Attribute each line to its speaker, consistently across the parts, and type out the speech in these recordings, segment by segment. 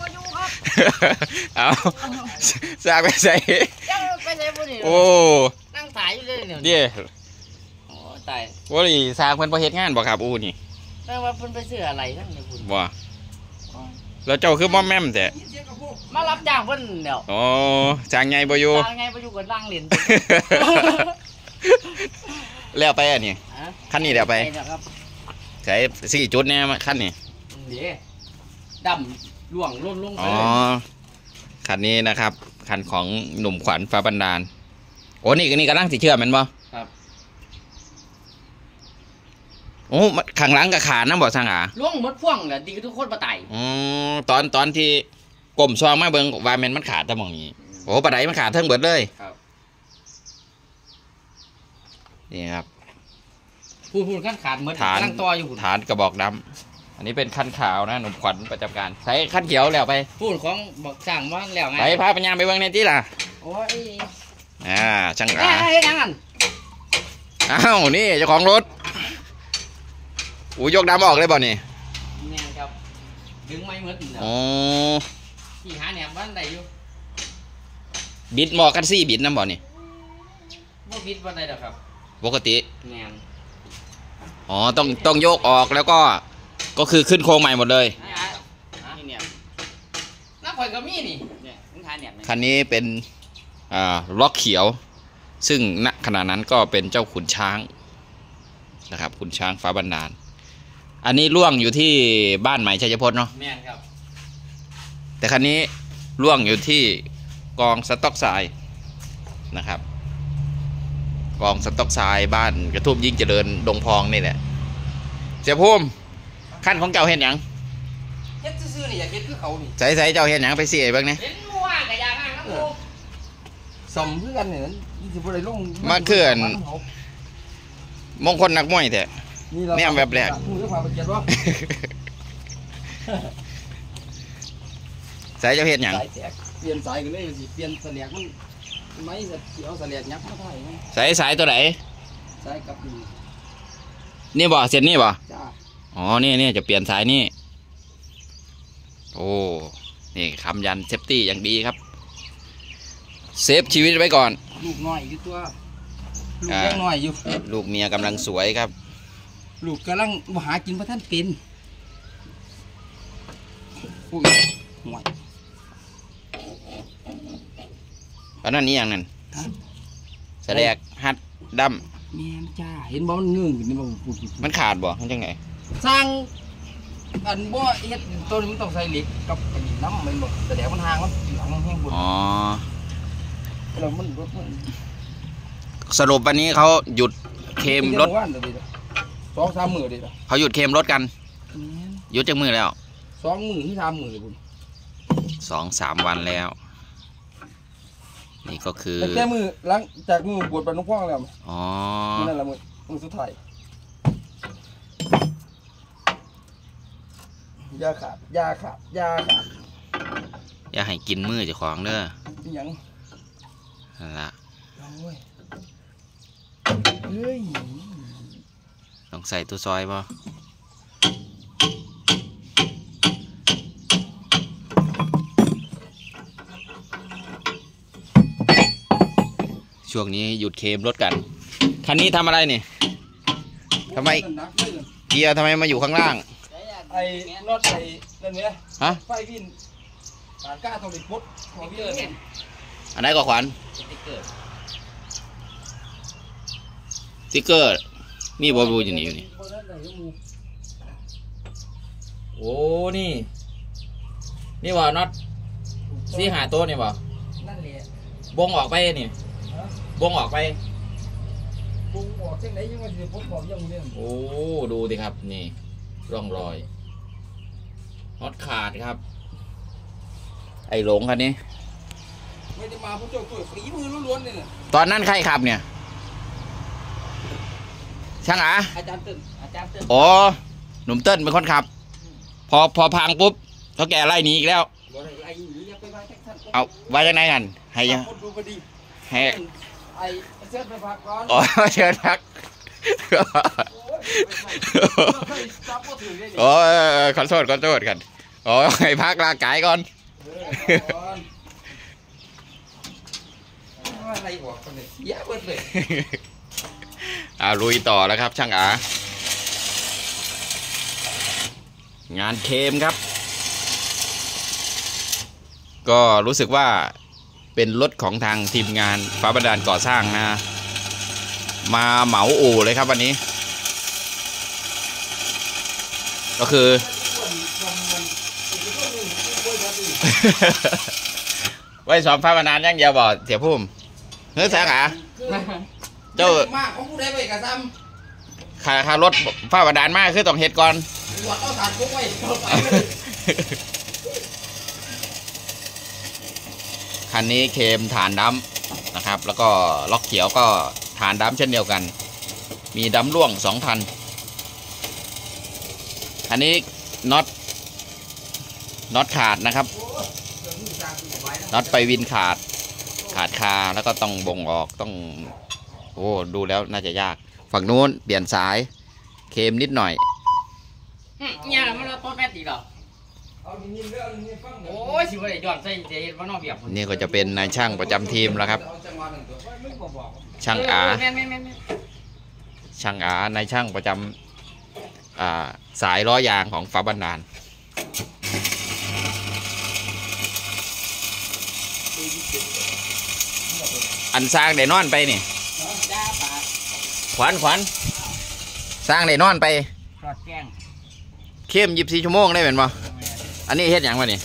Speaker 1: มาอยู่ครับ
Speaker 2: เอาสร้างไปใส่
Speaker 1: ยังไปไหนบ่นี่
Speaker 2: โอ้
Speaker 1: นั่งถ่ายอยู่เลยเนี่ย
Speaker 2: เดี๋ยว
Speaker 1: โอ้ตาย
Speaker 2: ว่าอีสร้างเพิ่นบ่เฮ็ดงานบ่ครับอู้นี่
Speaker 1: แม่ว่าเพิ่นไปซื้ออะไรทั้งนี้คุณ
Speaker 2: บ่แล้วเจ้าคือบ่แม่มแต่
Speaker 1: มารับจ้างเพิ่นเดี๋ยว
Speaker 2: อ๋อจ้างใหญ่บ่อยู่
Speaker 1: ทางไงไปอยู่กับนั่งเรียน
Speaker 2: แล้วไปอันนี้
Speaker 1: ฮะ
Speaker 2: คันนี้แล้วไป
Speaker 1: เนะครับ
Speaker 2: ใส่สี่จุดแน่มาคันนี้
Speaker 1: เดี๋ยวดำ ล่วงล่นลงไป
Speaker 2: อ๋อ
Speaker 1: เลย
Speaker 2: คันนี้นะครับ คันของหนุ่มขวัญฟ้าบันดาล โอ้นี่นี่กำลังสิเชื่อมแมันบ่
Speaker 1: ครับ
Speaker 2: โอ้มันข้างหลังกับขาน้ำบ่สังหา
Speaker 1: ล่วงหมดพ่วงแหละดีทุกคนมาไต่
Speaker 2: อ๋อตอนตอนที่กลมซองมาเบิ่งว่าแม่นมันขาดแตะมองนี้ โอ้ปะไดมันขาดเทิงเบิดเลย
Speaker 1: ครับ
Speaker 2: นี่ครับ
Speaker 1: พูดพูดขั้นขาดเหมือน
Speaker 2: ฐาน
Speaker 1: กำลังต่ออยู่พูด
Speaker 2: ฐานกระบอกดำ อันนี้เป็นขั้นขาวนะหนุ่มขวัญประจำการใส่ขั้นเขียวแล้วไป
Speaker 1: พูดของบอกสั่งว่าแล้วไง
Speaker 2: ไปพาปัญญาไปเบิ่งในที่ล่ะ
Speaker 1: โอ้ย
Speaker 2: อ่าช่าง
Speaker 1: เอ้
Speaker 2: อา
Speaker 1: ยยังงั้น
Speaker 2: อ้าวนี่เจ้าของรถอู้ยกดำออกเลยบ่นี่
Speaker 1: แน่ครับดึงไม่เหมือนเดิม
Speaker 2: อ๋อ
Speaker 1: ที่หาแหนมบ้านใดอยู่
Speaker 2: บิดหมอกันซี่บิดน้ำบ่นี่
Speaker 1: บ่บิดบ้านใดดอกครับ
Speaker 2: ปกติ
Speaker 1: แน่น
Speaker 2: อ๋อต้องต้องโยกออกแล้วก็ ก็คือขึ้นโครงใหม่หมดเลย
Speaker 1: นี่อะนี่เนี่ยน้าข่อยก็มีนี่เนี่ยมึงหาแหนมนี่
Speaker 2: คันนี้เป็นอ่าล็อกเขียว ซึ่งณขณะนั้นก็เป็นเจ้าขุนช้างนะครับขุนช้างฟ้าบันดาล อันนี้ล่วงอยู่ที่บ้านใหม่ชัยพจน์เนาะ
Speaker 1: แม่นครับ
Speaker 2: แต่คันนี้ล่วงอยู่ที่กองสต็อกทรายนะครับ กองสต็อกทรายบ้านกระทุ่มยิ่งเจริญดงพองนี่แหละเสียพุ่ม ขั้นของเจ้าเห็นหยัง
Speaker 1: เฮ็ดซื่อๆนี่อยากเฮ็ดคือเขานี่
Speaker 2: ใส่ใส่เจ้าเห็นหยังไปเสียบ้างเนี่ย
Speaker 1: เห็นหมู่ว่างก็อยากอ่างน้ำหมู่
Speaker 3: สมเพื่อกันเนี่ยยี่สิบอะไรลง
Speaker 2: มาเคลื่อนมงคลนักมวยแต่
Speaker 3: เรา
Speaker 2: แนมแบบแรก
Speaker 3: มือก็พาไปเจ็ดว่า
Speaker 2: ใส่เจ้าเห็นหยัง
Speaker 3: สายแตกเปลี่ยนสายกันเลยสิเปลี่ยนเสลียกมันไม่เสียวเสลียกยักษ์มาไทยนะ
Speaker 2: ใส่สายตัวไหน
Speaker 3: สายกับนี่
Speaker 2: นี่บ่เส้นนี่บ่
Speaker 3: จ้า
Speaker 2: อ๋อนี่นี่จะเปลี่ยนสายนี่ โอ้ นี่คำยันเซฟตี้อย่างดีครับ เซฟชีวิตไว้ก่อน
Speaker 3: ลูกน้อยอยู่ตัว ลูก
Speaker 2: อ่า
Speaker 3: ยังน้อยอยู่
Speaker 2: ลูกเมียกำลังสวยครับ
Speaker 3: ลูกกำลังหากินพระท่านเป็นอุ้ยห่วย
Speaker 2: อันนั้นนี่อย่างนั้น
Speaker 3: ฮะ
Speaker 2: แสดกฮัดด
Speaker 3: แม่นจ้า เห็นบ่มันเงื่อนขึ้นนี่บ่ปุ๊บำ
Speaker 2: มันขาดบ่มันจังไง
Speaker 3: สร้างอันบ่เฮ็ดตัวนี้มันต้องใส่เหล็กกับอันนี้น้ำมันบ่แต่เดี๋ยวมันห่างมันหลังแห้งบน
Speaker 2: อ๋อ
Speaker 3: แล้วมันรถมัน
Speaker 2: สรุปวันนี้เขาหยุดเคลมรถ
Speaker 3: วันเดียวดิสองสามหมื่นดิล่ะ
Speaker 2: เขาหยุดเคลมรถกัน
Speaker 3: แม่น
Speaker 2: หยุดจากมือแล้ว
Speaker 3: สองหมื่นที่สามหมื่นเลยคุณ
Speaker 2: สองสามวันแล้ว นี่ก็คือ
Speaker 3: แต่แค่มือหลังจากมือบวชปันนุ่งพ่องแล้ว
Speaker 2: อ๋อ
Speaker 3: มือนั่นแหละมือมือสุดท้าย ยาขาดยาขาดยาขาด
Speaker 2: อย่าให้กินมือเจ้าของเด้อ
Speaker 3: อหยัง
Speaker 2: นั่นละ
Speaker 3: โอ้ยเฮ้ย
Speaker 2: ต้องใส่ตัวซอยบ่ช่วงนี้หยุดเคลมรถกัน คันนี้ทำอะไรนี่ ทำไม
Speaker 3: หนักเลย
Speaker 2: เกียร์ทำไมมาอยู่ข้างล่าง
Speaker 3: ไอ้รถไอ้นั่นเนี่ย
Speaker 2: ฮะ
Speaker 3: ไฟวินปากก้าต้องไปพุดของพี่
Speaker 1: เกิ
Speaker 3: เอิ
Speaker 1: ด
Speaker 3: ญ
Speaker 1: เนี่ย
Speaker 2: อันไหนก็ขวัญ
Speaker 1: สติ๊กเกอร์
Speaker 2: สติ๊กเกอร์มีบอบูอยู่นี่อยู่นี่ โอ้ นี่ นี่ว่าน็อตสีหาตัวนี่บ่
Speaker 3: นั่นแหละ
Speaker 2: บงออกไปนี่บงออกไป
Speaker 3: ปุงบอกจังไหนยังไงสิผมบอกยังเรื่อง
Speaker 2: โอ้ ดูดิครับ นี่ ร่องรอย น็อตขาดครับ ไอ้หลงคันนี้
Speaker 3: ไม่ได้มาผู้เจ้าตัวฝีมือล้วนๆเลยน่ะ
Speaker 2: ตอนนั้นใครขับเนี่ย ช่างอา
Speaker 3: อาจารย์ตึ้น
Speaker 1: อาจารย์เตือน
Speaker 2: อ๋อหนุ่มเติ้ลเป็นคนขับ พอพอพังปุ๊บเขาแก่ไล่หนีอีกแล้ว
Speaker 3: บอกให้ไอ้หนีอย่าไปว่าแท็กท่าน
Speaker 2: เอาไว้ยังไงกันให้ยัง
Speaker 3: คนดูพอดี
Speaker 2: ให้
Speaker 3: ไอ้เสื้อไปพักก่อน
Speaker 2: อ๋อเชิญพัก
Speaker 3: โอ้ ยไปไปไปจับบ่ถือเลยนี่
Speaker 2: โอ้ยขอโทษขอโทษกันอ๋อให้พักร่างกายก่อน
Speaker 3: เออก่อนว่าอะไรบอกคนเนี่ยเสียเบิดเลย
Speaker 2: อ่าลุยต่อแล้วครับ ช่างอางานเคมครับ ก็รู้สึกว่าเป็นรถของทางทีมงานฟ้าบันดาลก่อสร้างนะ มาเหมาอู่เลยครับวันนี้ ก็คือ ไว้สอนฟ้าบันดาลอย่างเดียวบ่เสียพุ่มเฮ้ยแสงอาเจ้า
Speaker 3: มากของผู้ใดไปกระซ้
Speaker 2: ขาขารถฟ้าบันดาลมากคือต้องเฮ็ดก่อนำ
Speaker 3: หวดเอาถาดกุ๊กไว้เอาไปเลย
Speaker 2: คันนี้เคมฐานดัมนะครับ แล้วก็ล็อกเขียวก็ฐานดัมเช่นเดียวกัน มีดัมร่วง2,000อัน นี้น็อตน็อตขาดนะครับน็อตไปวินขาด ขาดคาแล้วก็ต้องบ่งออกต้องโอ้ดูแล้วน่าจะยาก ฝั่งนู้นเปลี่ยนสายเคมนิดหน่อย
Speaker 1: หึเนี่ยมันเราต้นแม่ตีเหรอ
Speaker 3: เอานิ่มๆเด้อเอานิ่มๆฟังเด้
Speaker 1: โอ้ยสิว่าได้ย้อนใส่เดี๋ยวว่านอกเบียบ
Speaker 2: นี่ก็จะเป็นนายช่างประจำทีมแล้วครับ
Speaker 3: เอาจังหวะหนึ่งตัวไม่บอกบอก
Speaker 2: ช่างอา
Speaker 1: แม่นแม่นแม่นแม่น
Speaker 2: ช่างอานายช่างประจำอ่า สายล้อยางของฟ้าบันดาลอันสร้างได้นอนไปนี่
Speaker 1: จ้าปา
Speaker 2: ขวัญขวัญสร้างได้นอนไป
Speaker 1: รอดแกล้ง
Speaker 2: เข้มยิบสี่ชั่วโมงได้เป็นบ่อันนี้เฮ็ดอย่างวะนี่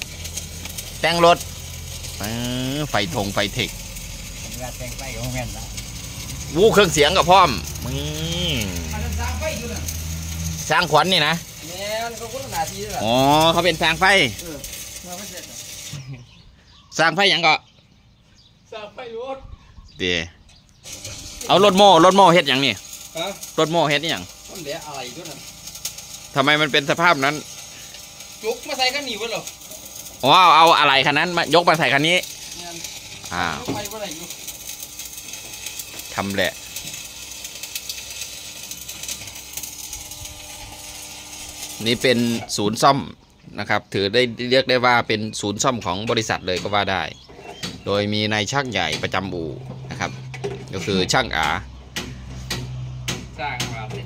Speaker 2: แต่งรถเออไฟทงไฟเทค
Speaker 1: เวลาแกล้งไปของแม่นละ
Speaker 2: วูเครื่องเสียงกับพร้อมอืม
Speaker 3: อันนั้นสร้างไฟอยู่น่ะ
Speaker 2: สร้างขวัญนี่นะ
Speaker 3: แม่นเขาคนละหนาทีนั่นแหละ
Speaker 2: อ๋อเขาเป็นสร้างไฟ
Speaker 3: มาไม่เสร็จน่ะ
Speaker 2: สร้างไฟหยังก็
Speaker 3: สร้างไฟรถ
Speaker 2: เดี๋ยวเอารถโม่รถโม่เฮ็ดอย่างนี่
Speaker 3: ฮะ
Speaker 2: รถโม่เฮ็ดอหย่าง
Speaker 3: มันเหลืออะไรด้วยน่ะ
Speaker 2: ทำไมมันเป็นสภาพนั้น
Speaker 3: จุกมาใส่กันหนีวะเหรอ
Speaker 2: อ๋อเอาเอาอะไรคันนั้นมายกมาใส่คันนี้
Speaker 3: แม่น
Speaker 2: อ่า
Speaker 3: เอาไปว่าอะไรอยู่
Speaker 2: ทำแหละ นี่เป็นศูนย์ซ่อมนะครับ ถือได้เรียกได้ว่าเป็นศูนย์ซ่อมของบริษัทเลยก็ว่าได้ โดยมีนายช่างใหญ่ประจำอู่นะครับ ก็คือช่างอา
Speaker 1: สร้างมาเลย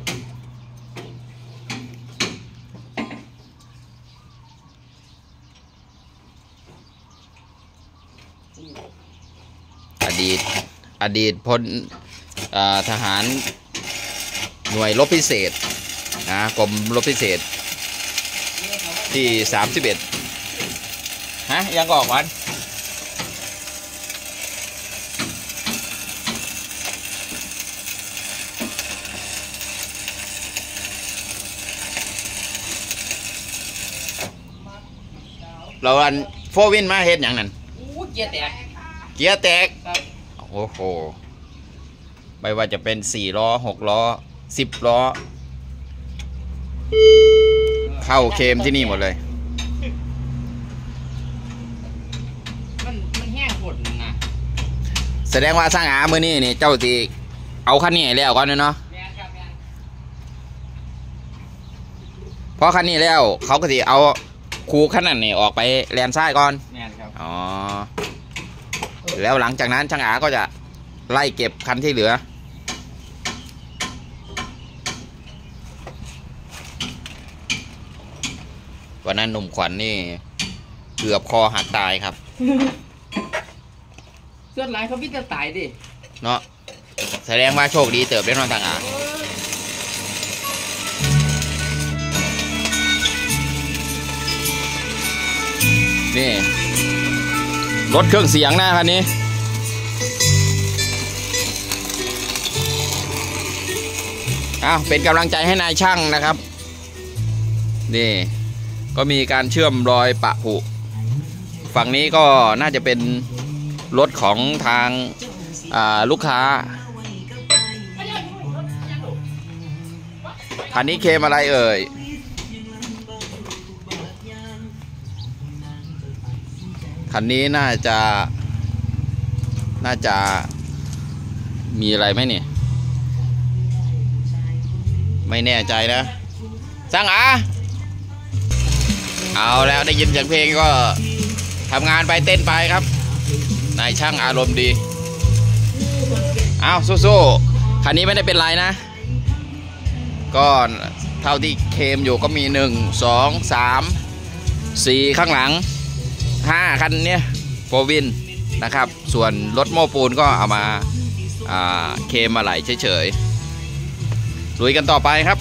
Speaker 2: อดีตอดีตพลทหารหน่วยรบพิเศษนะกรมรบพิเศษ ที่31ฮะ ยังก็ออกวันเราอันโฟวินมาเฮ็ดอย่างนั้น
Speaker 1: อู้เกียร์แตก
Speaker 2: เกียร์แตก
Speaker 1: ครับ
Speaker 2: โอ้โห ไม่ว่าจะเป็นสี่ล้อหกล้อสิบล้อ เข้าเคมที่นี่หมดเลย
Speaker 1: มันมันแห้งหดนะ
Speaker 2: แสดงว่าสร้างอามือนี่นี่เจ้าตีเอาคันนี้ให้แล้วก่อนเนาะ
Speaker 1: แม่นครับแม่น
Speaker 2: เพราะคันนี้แล้ว เขาก็ตีเอาคูคันนั้นนี่ออกไปแลนซ้ายก่อน
Speaker 1: แม่นครับ
Speaker 2: อ๋อ แล้วหลังจากนั้นช่างอาก็จะไล่เก็บคันที่เหลือ วันนั้นหนุ่มขวัญนี่ เกือบคอหักตายครับ
Speaker 1: ส่วนหลายเขาพิจารตายดิ
Speaker 2: เนาะแสดงว่าโชคดีเติบได้นอนทางอานี่รถเครื่องเสียงนะคันนี้อ้าวเป็นกำลังใจให้นายช่างนะครับ นี่ ก็มีการเชื่อมรอยปะผุ ฝั่งนี้ก็น่าจะเป็นรถของทางาลูกค้าคันนี้เคมอะไรเอ่ย คันนี้น่าจะ น่าจะมีอะไรไหมเนี่ย ไม่แน่ใจนะสร้างอา เอาแล้วได้ยินเสียงเพลงก็ทำงานไปเต้นไปครับนายช่างอารมณ์ดีเอาสู้ๆคันนี้ไม่ได้เป็นไรนะ ก็เท่าที่เคมอยู่ก็มี 1 2 3 4 ข้างหลัง 5 คันเนี้ยโฟวินนะครับ ส่วนรถโม้ปูนก็เอามาาเคมมาไหลเฉยๆลุยกันต่อไปครับ